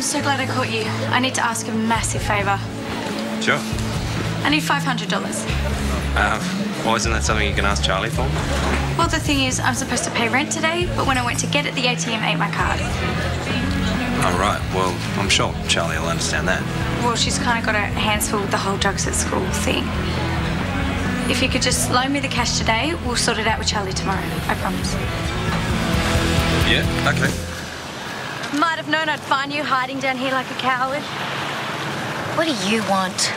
I'm so glad I caught you. I need to ask a massive favour. Sure. I need $500. Uh, why isn't that something you can ask Charlie for? Well, the thing is, I'm supposed to pay rent today, but when I went to get it, the ATM ate my card. All right. Well, I'm sure Charlie will understand that. Well, she's kind of got her hands full with the whole drugs at school thing. If you could just loan me the cash today, we'll sort it out with Charlie tomorrow. I promise. Yeah. Okay. Might have known I'd find you hiding down here like a coward. What do you want?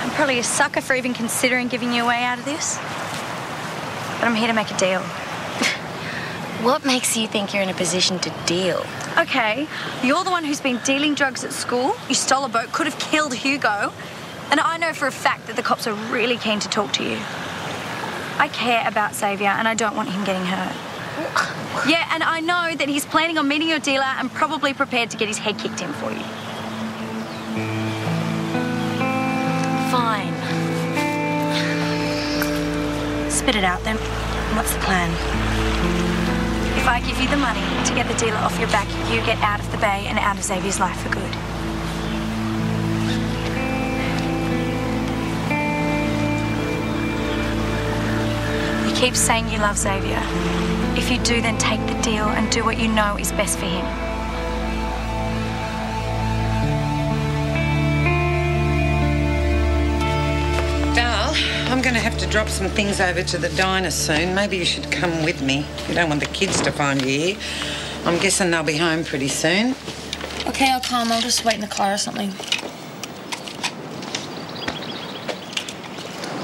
I'm probably a sucker for even considering giving you a way out of this. But I'm here to make a deal. What makes you think you're in a position to deal? Okay, you're the one who's been dealing drugs at school. You stole a boat, could have killed Hugo. And I know for a fact that the cops are really keen to talk to you. I care about Xavier and I don't want him getting hurt. Yeah, and I know that he's planning on meeting your dealer and probably prepared to get his head kicked in for you. Fine. Spit it out then. What's the plan? If I give you the money to get the dealer off your back, you get out of the bay and out of Xavier's life for good. You keep saying you love Xavier. If you do, then take the deal and do what you know is best for him. Val, I'm going to have to drop some things over to the diner soon. Maybe you should come with me. You don't want the kids to find you here. I'm guessing they'll be home pretty soon. Okay, I'll come. I'll just wait in the car or something.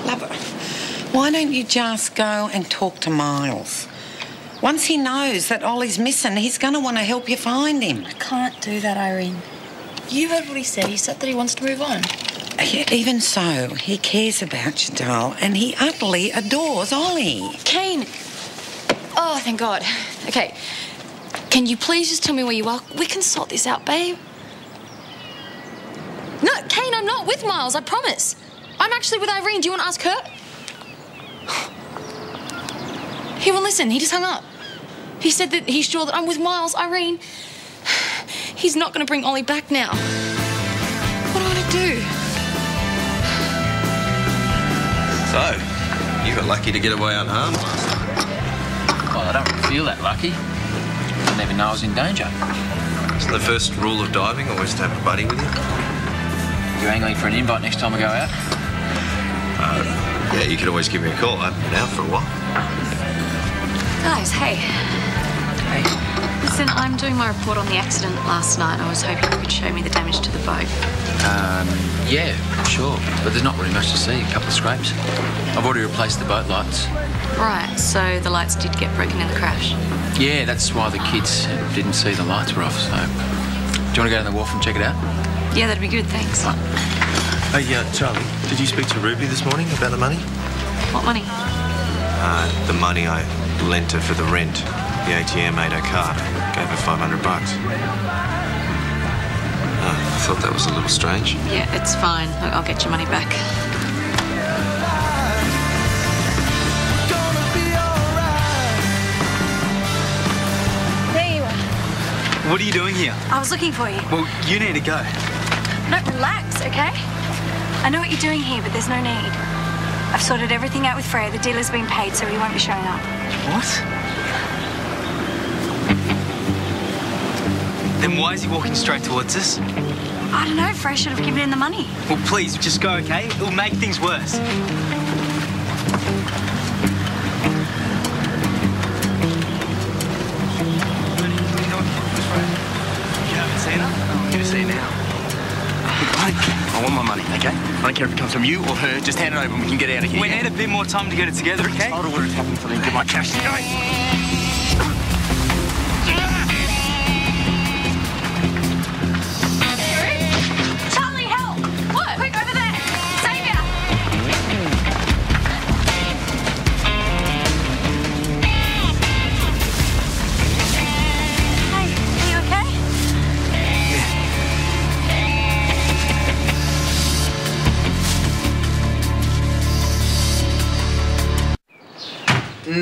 Lover, Why don't you just go and talk to Miles? Once he knows that Ollie's missing, he's going to want to help you find him. I can't do that, Irene. You heard what he said. He said that he wants to move on. Yeah, even so, he cares about you, doll, and he utterly adores Ollie. Kane! Oh, thank God. Okay. Can you please just tell me where you are? We can sort this out, babe. No, Kane, I'm not with Miles, I promise. I'm actually with Irene. Do you want to ask her? He won't listen. He just hung up. He said that he's sure that I'm with Miles. Irene, he's not going to bring Ollie back now. What do I want to do? So, you got lucky to get away unharmed last night. Well, I don't really feel that lucky. Didn't even know I was in danger. Isn't the first rule of diving always to have a buddy with you? You angling for an invite next time I go out? Uh, yeah, you could always give me a call. I haven't been out for a while. Guys, hey. Hey. Listen, I'm doing my report on the accident last night. I was hoping you could show me the damage to the boat. Um, yeah, sure. But there's not really much to see. A couple of scrapes. I've already replaced the boat lights. Right, so the lights did get broken in the crash. Yeah, that's why the kids didn't see the lights were off, so... Do you want to go to the wharf and check it out? Yeah, that'd be good, thanks. Hey, uh, Charlie, did you speak to Ruby this morning about the money? What money? Uh, the money I lent her for the rent. The ATM ate her card. Gave her 500 bucks. Uh, I thought that was a little strange. Yeah, it's fine. Look, I'll get your money back. There you are. What are you doing here? I was looking for you. Well, you need to go. No, relax, okay? I know what you're doing here, but there's no need. I've sorted everything out with Freya. The dealer's been paid, so he won't be showing up. What? Then why is he walking straight towards us? I don't know. Freya should have given him the money. Well, please, just go, okay? It'll make things worse. You haven't seen her? Oh, I'm going to see now. I don't care. I want my money, okay? I don't care if it comes from you or her. Just hand it over and we can get out of here. We need a bit more time to get it together, okay? I'll order it happen for them. Get my cash. Go.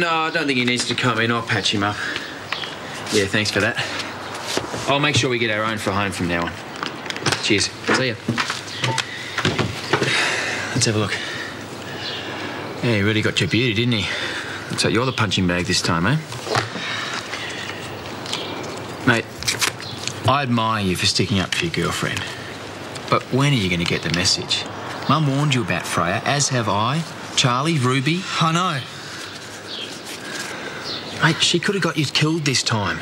No, I don't think he needs to come in. I'll patch him up. Yeah, thanks for that. I'll make sure we get our own for home from now on. Cheers. See ya. Let's have a look. Yeah, he really got your beauty, didn't he? So you're the punching bag this time, eh? Mate, I admire you for sticking up for your girlfriend. But when are you going to get the message? Mum warned you about Freya, as have I, Charlie, Ruby. I know. Mate, she could have got you killed this time.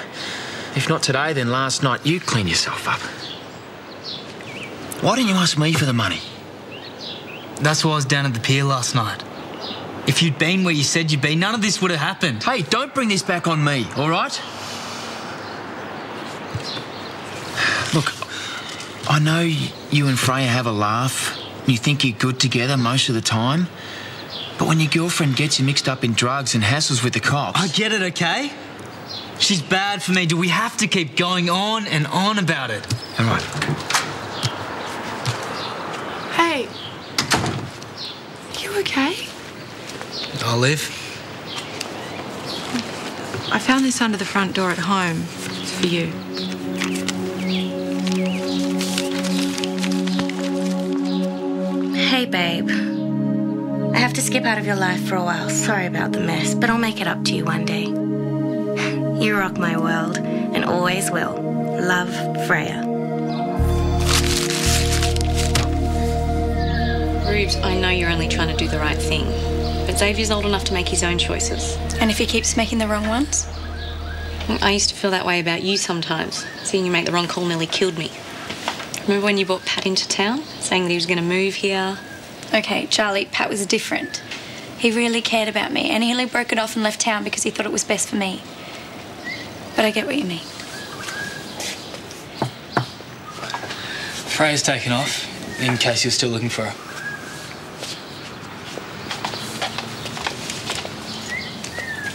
If not today, then last night. You clean yourself up. Why didn't you ask me for the money? That's why I was down at the pier last night. If you'd been where you said you'd be, none of this would have happened. Hey, don't bring this back on me, all right? Look, I know you and Freya have a laugh. You think you're good together most of the time. But when your girlfriend gets you mixed up in drugs and hassles with the cops. I get it, okay? She's bad for me. Do we have to keep going on and on about it? All right. Hey. You okay? I'll live. I found this under the front door at home. It's for you. Hey, babe. I have to skip out of your life for a while. Sorry about the mess, but I'll make it up to you one day. You rock my world, and always will. Love, Freya. Rubes, I know you're only trying to do the right thing. But Xavier's old enough to make his own choices. And if he keeps making the wrong ones? Mm, I used to feel that way about you sometimes. Seeing you make the wrong call nearly killed me. Remember when you brought Pat into town, saying that he was going to move here? Okay, Charlie, Pat was different. He really cared about me, and he only broke it off and left town because he thought it was best for me. But I get what you mean. Freya's taken off, in case you're still looking for her.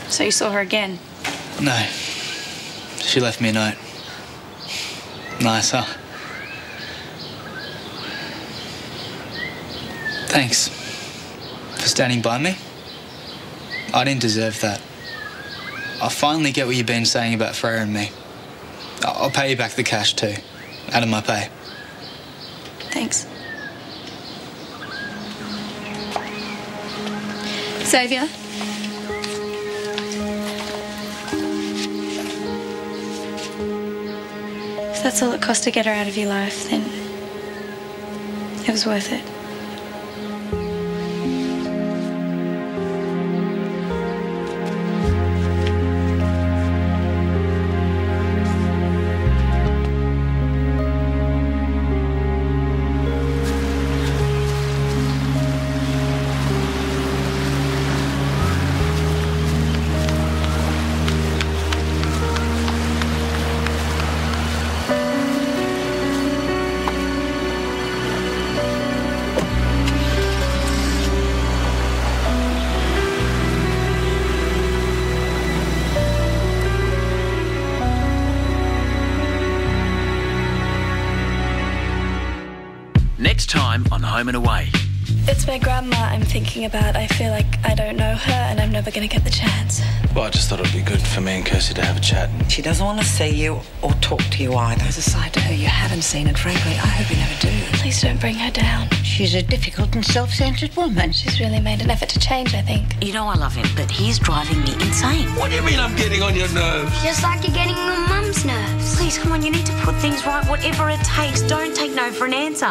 So you saw her again. No. She left me a note. Nice, huh? Thanks for standing by me. I didn't deserve that. I finally get what you've been saying about Freya and me. I'll pay you back the cash too, out of my pay. Thanks. Xavier? If that's all it cost to get her out of your life, then it was worth it. Next time on Home and Away. It's my grandma I'm thinking about. I feel like I don't know her and I'm never going to get the chance. Well, I just thought it'd be good for me and Kirsty to have a chat. She doesn't want to see you or talk to you either. There's a side to her you haven't seen, and frankly, I hope you never do. Please don't bring her down. She's a difficult and self centered woman. She's really made an effort to change, I think. You know I love him, but he's driving me insane. What do you mean I'm getting on your nerves? Just like you're getting on Mum's nerves. Please, come on, you need to put things right, whatever it takes. Don't take no for an answer.